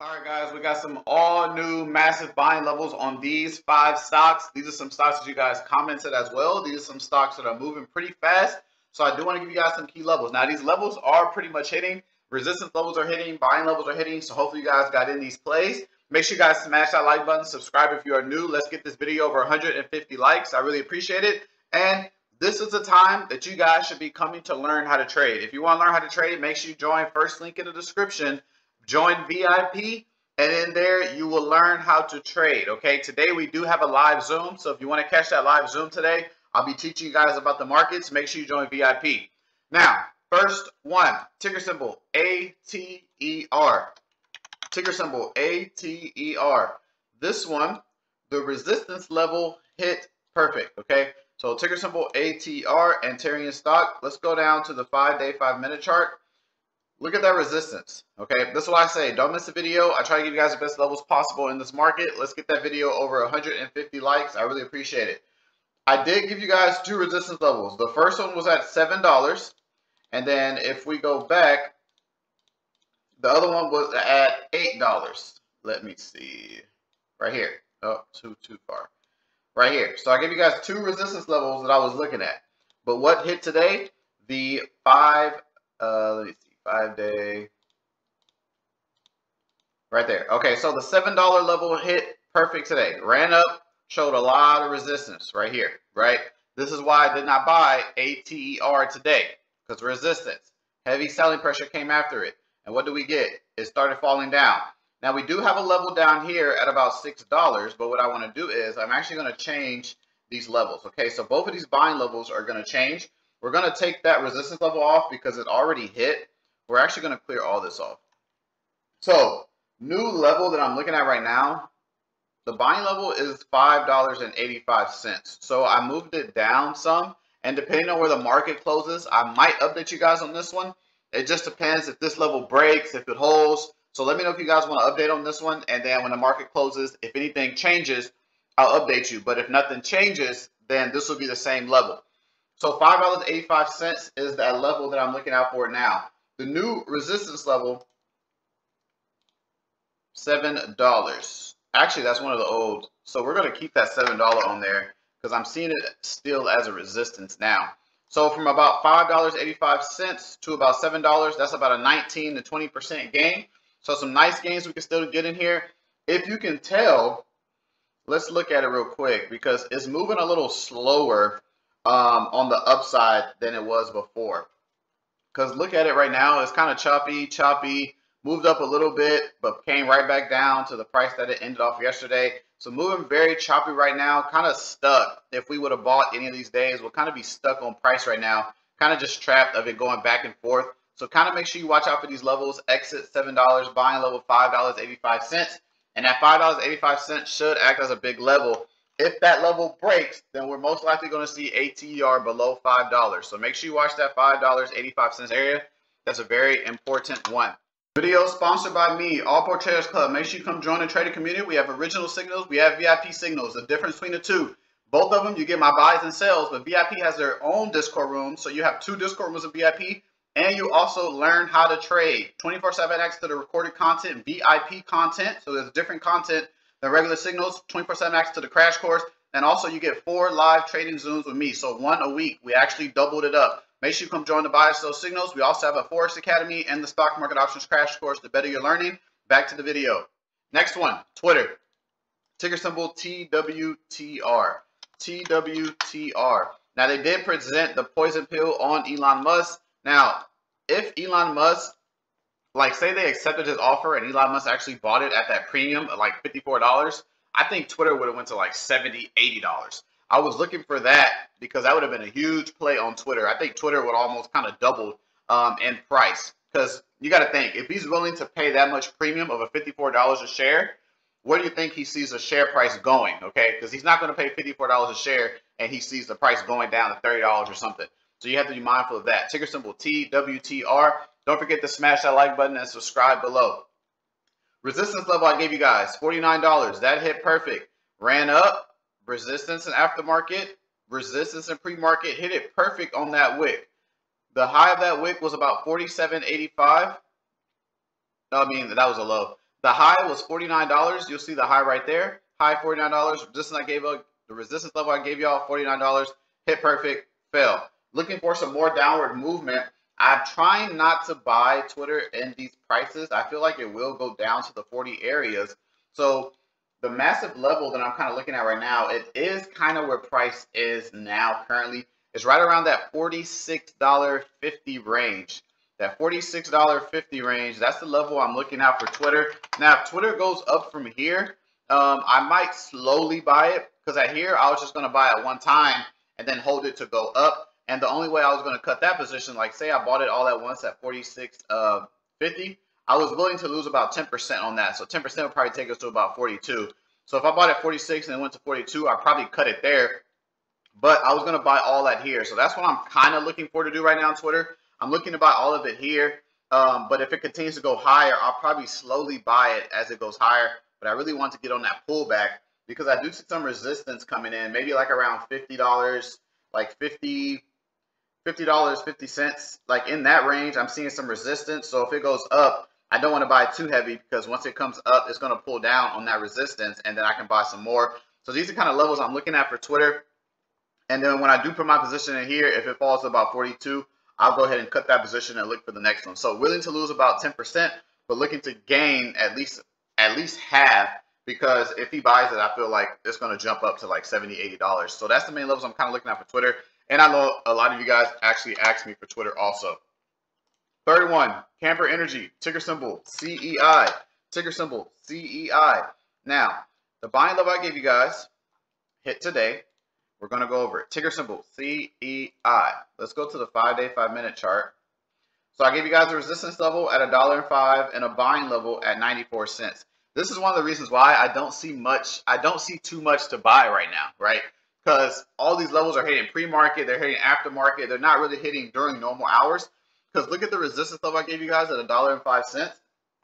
All right, guys, we got some all new massive buying levels on these five stocks. These are some stocks that you guys commented as well. These are some stocks that are moving pretty fast. So I do want to give you guys some key levels. Now, these levels are pretty much hitting. Resistance levels are hitting. Buying levels are hitting. So hopefully you guys got in these plays. Make sure you guys smash that like button. Subscribe if you are new. Let's get this video over 150 likes. I really appreciate it. And this is the time that you guys should be coming to learn how to trade. If you want to learn how to trade, make sure you join first link in the description Join VIP, and in there you will learn how to trade. Okay, today we do have a live Zoom, so if you want to catch that live Zoom today, I'll be teaching you guys about the markets. Make sure you join VIP. Now, first one, ticker symbol ATER. Ticker symbol ATER. This one, the resistance level hit perfect. Okay, so ticker symbol ATR and Aterian stock. Let's go down to the five day, five minute chart. Look at that resistance. Okay, this is what I say. Don't miss a video. I try to give you guys the best levels possible in this market. Let's get that video over 150 likes. I really appreciate it. I did give you guys two resistance levels. The first one was at $7. And then if we go back, the other one was at $8. Let me see. Right here. Oh, too, too far. Right here. So I gave you guys two resistance levels that I was looking at. But what hit today? The five, uh, let me see five day. Right there. Okay, so the $7 level hit perfect today. Ran up, showed a lot of resistance right here, right? This is why I did not buy ATER today, because resistance. Heavy selling pressure came after it. And what do we get? It started falling down. Now, we do have a level down here at about $6, but what I want to do is I'm actually going to change these levels, okay? So both of these buying levels are going to change. We're going to take that resistance level off because it already hit. We're actually going to clear all this off. So, new level that I'm looking at right now, the buying level is $5.85. So I moved it down some. And depending on where the market closes, I might update you guys on this one. It just depends if this level breaks, if it holds. So let me know if you guys want to update on this one. And then when the market closes, if anything changes, I'll update you. But if nothing changes, then this will be the same level. So $5.85 is that level that I'm looking out for now. The new resistance level, $7. Actually, that's one of the old. So we're going to keep that $7 on there because I'm seeing it still as a resistance now. So from about $5.85 to about $7, that's about a 19 to 20% gain. So some nice gains we can still get in here. If you can tell, let's look at it real quick because it's moving a little slower um, on the upside than it was before. Because look at it right now, it's kind of choppy, choppy, moved up a little bit, but came right back down to the price that it ended off yesterday. So moving very choppy right now, kind of stuck. If we would have bought any of these days, we'll kind of be stuck on price right now, kind of just trapped of it going back and forth. So kind of make sure you watch out for these levels. Exit $7, buying level $5.85. And that $5.85 should act as a big level if that level breaks, then we're most likely going to see ATR below $5. So make sure you watch that $5.85 area. That's a very important one. Video sponsored by me, All Pro Traders Club. Make sure you come join the trading community. We have original signals. We have VIP signals. The difference between the two. Both of them, you get my buys and sells, but VIP has their own Discord room. So you have two Discord rooms of VIP, and you also learn how to trade. 24-7 access to the recorded content, VIP content. So there's different content the regular signals, 20% access to the crash course, and also you get four live trading Zooms with me. So one a week. We actually doubled it up. Make sure you come join the buy sell signals. We also have a Forex Academy and the stock market options crash course to better your learning. Back to the video. Next one, Twitter. Ticker symbol TWTR. TWTR. Now they did present the poison pill on Elon Musk. Now, if Elon Musk like say they accepted his offer and Elon Musk actually bought it at that premium like $54, I think Twitter would have went to like $70, $80. I was looking for that because that would have been a huge play on Twitter. I think Twitter would almost kind of double um, in price because you got to think if he's willing to pay that much premium of a $54 a share, where do you think he sees a share price going? Okay, because he's not going to pay $54 a share and he sees the price going down to $30 or something. So you have to be mindful of that. Ticker symbol TWTR. Don't forget to smash that like button and subscribe below. Resistance level I gave you guys, $49. That hit perfect. Ran up, resistance and aftermarket, resistance and pre-market, hit it perfect on that wick. The high of that wick was about 47.85. I mean, that was a low. The high was $49. You'll see the high right there. High $49. Resistance I gave you, the resistance level I gave y'all, $49. Hit perfect, fell. Looking for some more downward movement. I'm trying not to buy Twitter in these prices. I feel like it will go down to the 40 areas. So the massive level that I'm kind of looking at right now, it is kind of where price is now currently. It's right around that $46.50 range. That $46.50 range, that's the level I'm looking at for Twitter. Now, if Twitter goes up from here, um, I might slowly buy it because at here, I was just going to buy it one time and then hold it to go up. And the only way I was going to cut that position, like say I bought it all at once at 46 uh, 50, I was willing to lose about 10% on that. So 10% would probably take us to about 42. So if I bought at 46 and it went to 42, I'd probably cut it there. But I was going to buy all that here. So that's what I'm kind of looking for to do right now on Twitter. I'm looking to buy all of it here. Um, but if it continues to go higher, I'll probably slowly buy it as it goes higher. But I really want to get on that pullback because I do see some resistance coming in, maybe like around $50, like 50, $50, 50 cents, like in that range. I'm seeing some resistance. So if it goes up, I don't want to buy too heavy because once it comes up, it's going to pull down on that resistance and then I can buy some more. So these are kind of levels I'm looking at for Twitter. And then when I do put my position in here, if it falls to about 42, I'll go ahead and cut that position and look for the next one. So willing to lose about 10%, but looking to gain at least at least half because if he buys it, I feel like it's going to jump up to like 70 $80. So that's the main levels I'm kind of looking at for Twitter. And I know a lot of you guys actually asked me for Twitter also. 31, Camber Energy, ticker symbol CEI, ticker symbol CEI. Now, the buying level I gave you guys hit today. We're going to go over it. Ticker symbol CEI. Let's go to the five day, five minute chart. So I gave you guys a resistance level at a dollar and five and a buying level at 94 cents. This is one of the reasons why I don't see much, I don't see too much to buy right now, right? Because all these levels are hitting pre-market, they're hitting aftermarket, they're not really hitting during normal hours. Because look at the resistance level I gave you guys at a dollar and five cents.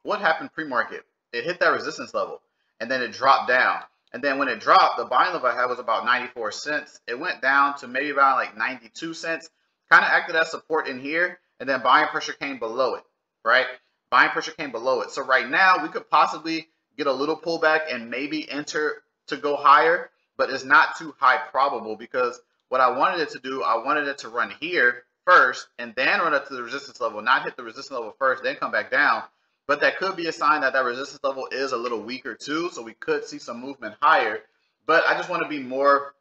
What happened pre-market? It hit that resistance level and then it dropped down. And then when it dropped, the buying level I had was about 94 cents. It went down to maybe around like 92 cents. Kind of acted as support in here. And then buying pressure came below it, right? Buying pressure came below it. So right now we could possibly get a little pullback and maybe enter to go higher, but it's not too high probable because what I wanted it to do, I wanted it to run here first and then run up to the resistance level, not hit the resistance level first, then come back down. But that could be a sign that that resistance level is a little weaker too, so we could see some movement higher. But I just want to be more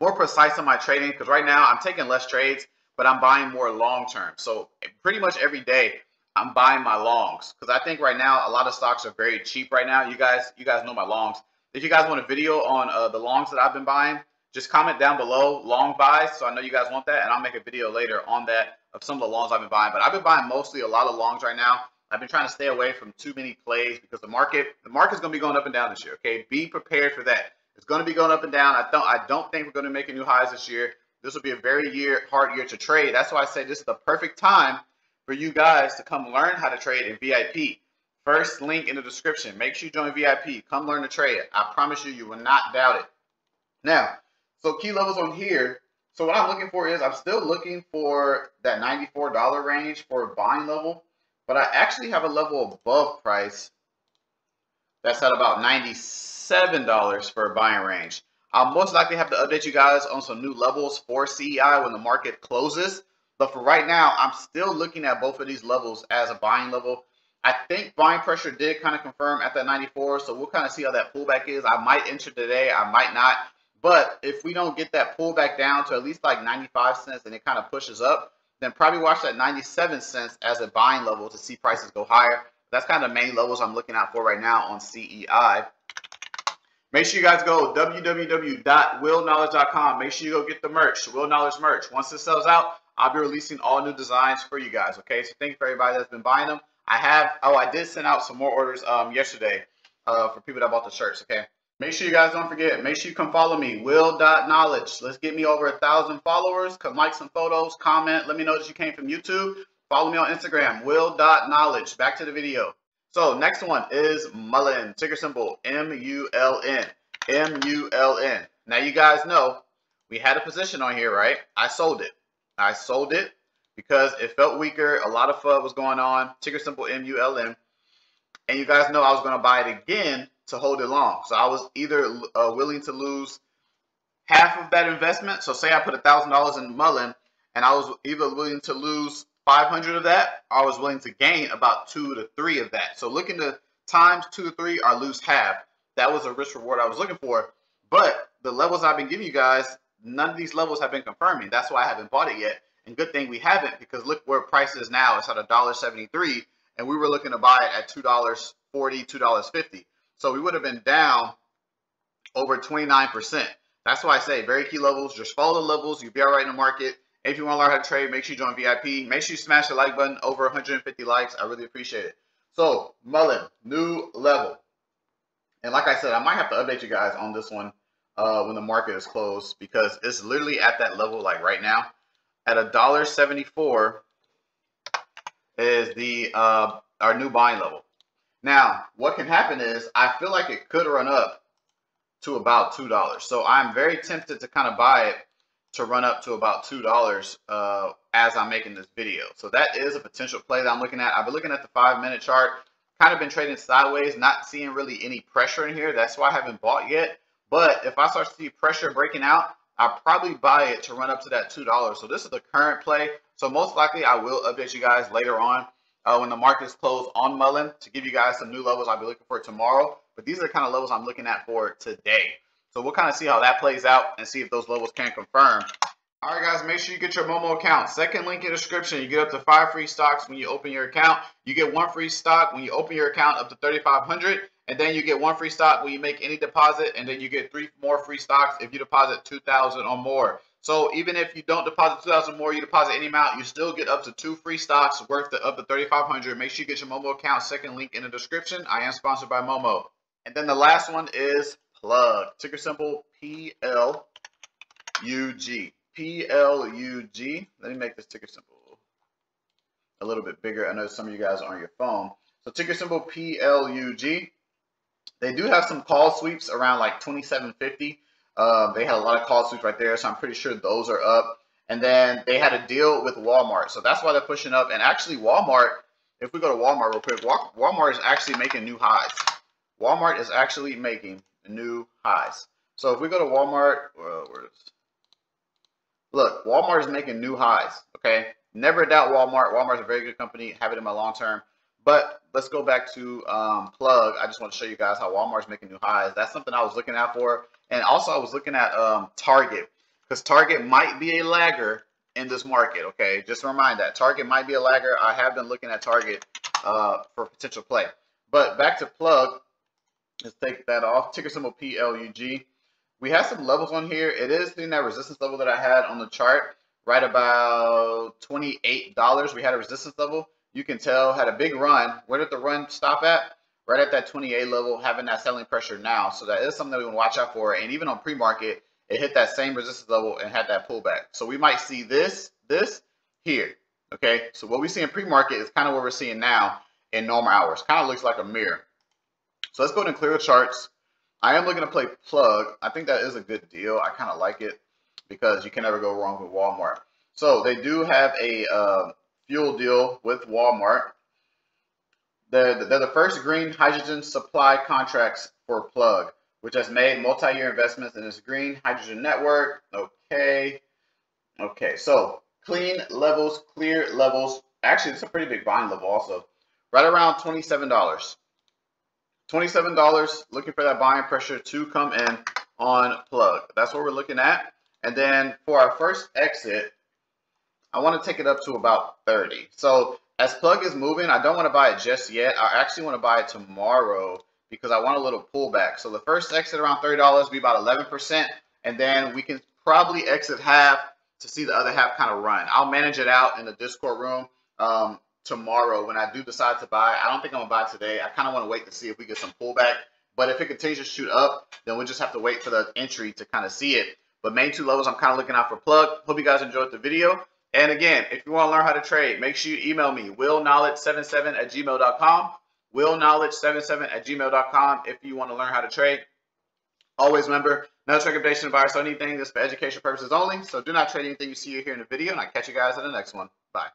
more precise in my trading because right now I'm taking less trades, but I'm buying more long term. So pretty much every day I'm buying my longs because I think right now a lot of stocks are very cheap right now. You guys, you guys know my longs. If you guys want a video on uh, the longs that I've been buying, just comment down below long buys. So I know you guys want that, and I'll make a video later on that of some of the longs I've been buying. But I've been buying mostly a lot of longs right now. I've been trying to stay away from too many plays because the market, the market's going to be going up and down this year. Okay, be prepared for that. It's going to be going up and down. I don't, I don't think we're going to make new highs this year. This will be a very year, hard year to trade. That's why I say this is the perfect time for you guys to come learn how to trade in VIP. First link in the description. Make sure you join VIP. Come learn to trade. I promise you, you will not doubt it. Now, so key levels on here. So what I'm looking for is I'm still looking for that $94 range for a buying level, but I actually have a level above price that's at about $97 for a buying range. I'll most likely have to update you guys on some new levels for CEI when the market closes. But for right now, I'm still looking at both of these levels as a buying level. I think buying pressure did kind of confirm at that 94, so we'll kind of see how that pullback is. I might enter today, I might not. But if we don't get that pullback down to at least like 95 cents and it kind of pushes up, then probably watch that 97 cents as a buying level to see prices go higher. That's kind of the main levels I'm looking out for right now on CEI. Make sure you guys go www.willknowledge.com. Make sure you go get the merch, Will Knowledge merch. Once it sells out, I'll be releasing all new designs for you guys. Okay, so thank you for everybody that's been buying them. I have, oh, I did send out some more orders um yesterday uh, for people that bought the shirts. Okay. Make sure you guys don't forget. Make sure you come follow me, will.knowledge. Let's get me over a thousand followers. Come like some photos, comment. Let me know that you came from YouTube. Follow me on Instagram, will.knowledge. Back to the video. So next one is Mullen. Ticker symbol M-U-L-N. M-U-L-N. Now you guys know we had a position on here, right? I sold it. I sold it because it felt weaker. A lot of FUD was going on. Ticker symbol M-U-L-N. And you guys know I was going to buy it again to hold it long. So I was either uh, willing to lose half of that investment. So say I put a thousand dollars in Mullen, and I was either willing to lose 500 of that, or I was willing to gain about two to three of that. So looking to times two to three or lose half. That was a risk reward I was looking for. But the levels I've been giving you guys, none of these levels have been confirming. That's why I haven't bought it yet. And good thing we haven't because look where price is now. It's at a dollar seventy-three, and we were looking to buy it at two dollars forty, two dollars fifty. So we would have been down over twenty-nine percent. That's why I say very key levels. Just follow the levels. You'll be all right in the market. If you want to learn how to trade, make sure you join VIP. Make sure you smash the like button. Over 150 likes. I really appreciate it. So, Mullen, new level. And like I said, I might have to update you guys on this one uh, when the market is closed because it's literally at that level like right now. At a dollar seventy-four is the uh, our new buying level. Now, what can happen is I feel like it could run up to about two dollars. So I'm very tempted to kind of buy it to run up to about two dollars uh, as I'm making this video. So that is a potential play that I'm looking at. I've been looking at the five minute chart, kind of been trading sideways, not seeing really any pressure in here. That's why I haven't bought yet. But if I start to see pressure breaking out, I'll probably buy it to run up to that two dollars. So this is the current play. So most likely I will update you guys later on uh, when the market's closed on Mullen to give you guys some new levels I'll be looking for tomorrow. But these are the kind of levels I'm looking at for today. So we'll kind of see how that plays out and see if those levels can confirm. All right, guys, make sure you get your Moomoo account. Second link in the description. You get up to five free stocks when you open your account. You get one free stock when you open your account up to 3,500. And then you get one free stock when you make any deposit. And then you get three more free stocks if you deposit 2,000 or more. So even if you don't deposit 2,000 more, you deposit any amount, you still get up to two free stocks worth of up to 3,500. Make sure you get your Moomoo account. Second link in the description. I am sponsored by Moomoo. And then the last one is plug. Ticker symbol PLUG. PLUG. Let me make this ticker symbol a little bit bigger. I know some of you guys are on your phone. So ticker symbol PLUG. They do have some call sweeps around like 2750. Um, they had a lot of call sweeps right there, so I'm pretty sure those are up. And then they had a deal with Walmart, so that's why they're pushing up. And actually, Walmart, if we go to Walmart real quick, Walmart is actually making new highs. Walmart is actually making new highs. So if we go to Walmart, well, is look, Walmart is making new highs. Okay, never doubt Walmart. Walmart's a very good company. Have it in my long term. But let's go back to um, plug. I just want to show you guys how Walmart's making new highs. That's something I was looking out for, and also I was looking at um, Target because Target might be a lagger in this market. Okay, just remind that Target might be a lagger. I have been looking at Target uh, for potential play. But back to plug. Let's take that off. Ticker symbol PLUG. We have some levels on here. It is in that resistance level that I had on the chart, right about $28. We had a resistance level. You can tell had a big run. Where did the run stop at? Right at that 28 level, having that selling pressure now. So that is something that we want to watch out for. And even on pre-market, it hit that same resistance level and had that pullback. So we might see this, this here. Okay. So what we see in pre-market is kind of what we're seeing now in normal hours. Kind of looks like a mirror. So let's go ahead and clear the charts. I am looking to play plug. I think that is a good deal. I kind of like it because you can never go wrong with Walmart. So they do have a uh, fuel deal with Walmart. They're, they're the first green hydrogen supply contracts for Plug, which has made multi-year investments in its green hydrogen network. Okay. Okay, so clean levels, clear levels. Actually, it's a pretty big buying level also. Right around $27. $27, looking for that buying pressure to come in on plug. That's what we're looking at. And then for our first exit, I want to take it up to about 30. So as plug is moving, I don't want to buy it just yet. I actually want to buy it tomorrow because I want a little pullback. So the first exit around $30 be about 11%. And then we can probably exit half to see the other half kind of run. I'll manage it out in the Discord room. Um, tomorrow when I do decide to buy. I don't think I'm gonna buy today. I kind of want to wait to see if we get some pullback. But if it continues to shoot up, then we'll just have to wait for the entry to kind of see it. But main two levels, I'm kind of looking out for plug. Hope you guys enjoyed the video. And again, if you want to learn how to trade, make sure you email me, willknowledge77 at gmail.com. Willknowledge77 at gmail.com if you want to learn how to trade. Always remember, no recommendation, advice, or anything. This for education purposes only. So do not trade anything you see hear in the video. And I'll catch you guys in the next one. Bye.